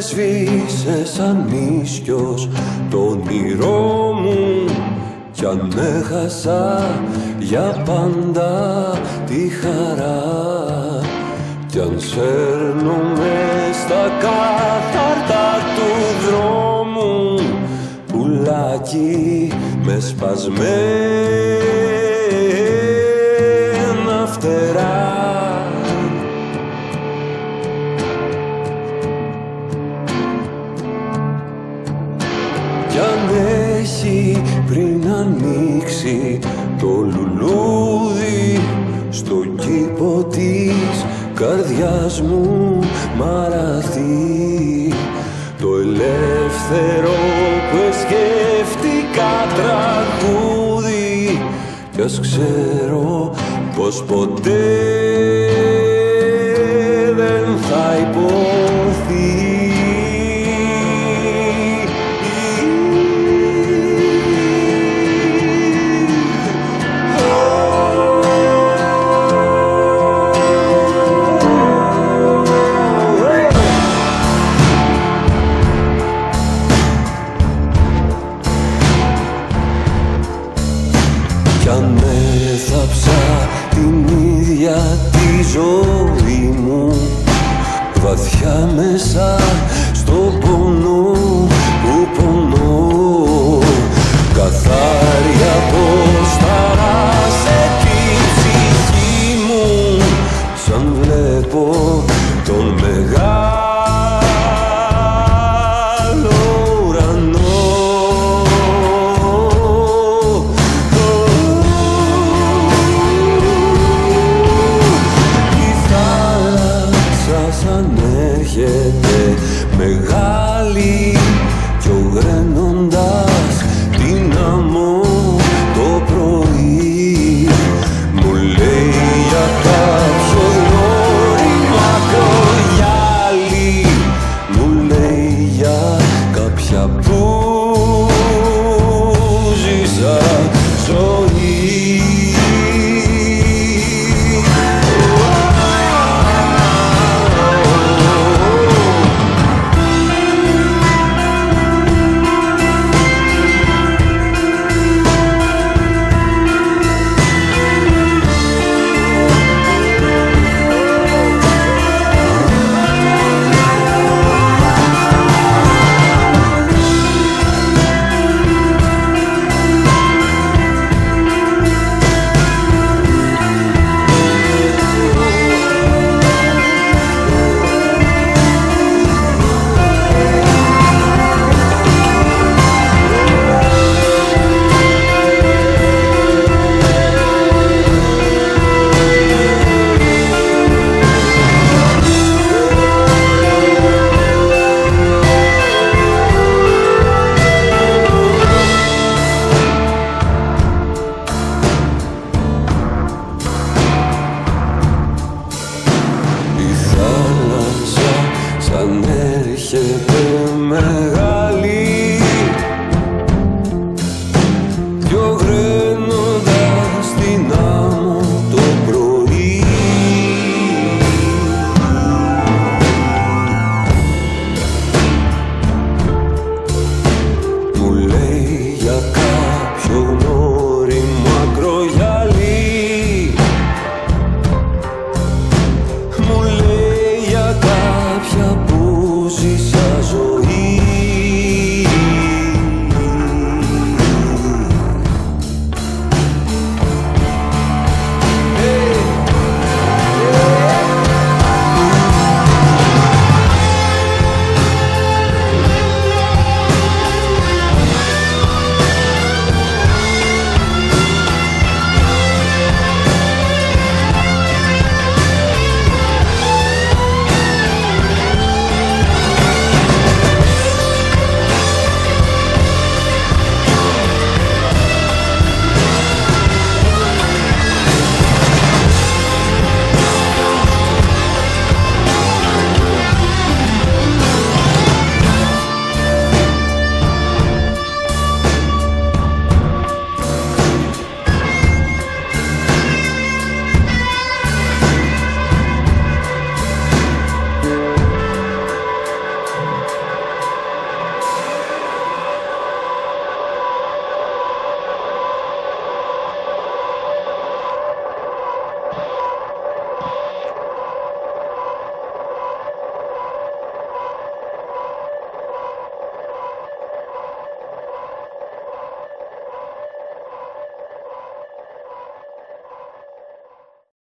σβήσε σαν ίσκιος το όνειρό μου κι αν έχασα για πάντα τη χαρά κι αν σέρνομαι στα κάθαρτα του δρόμου πουλάκι με σπασμένα φτερά αν έχει πριν ανοίξει το λουλούδι στο κήπο της καρδιάς μου μαραθεί. Το ελεύθερο που σκέφτηκα τραγούδι κι ας ξέρω πως ποτέ δεν θα υποθεί